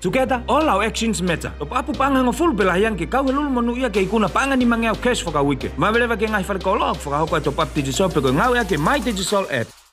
Together, all our actions matter. Top apu panga ngo full bela yang ke kau helul monu ia ke ikuna panga ni mangau cash for ka wike. Mabeleva ke ngai far kolok for ka hoko top up digital pe ko ngau ia ke my digital app.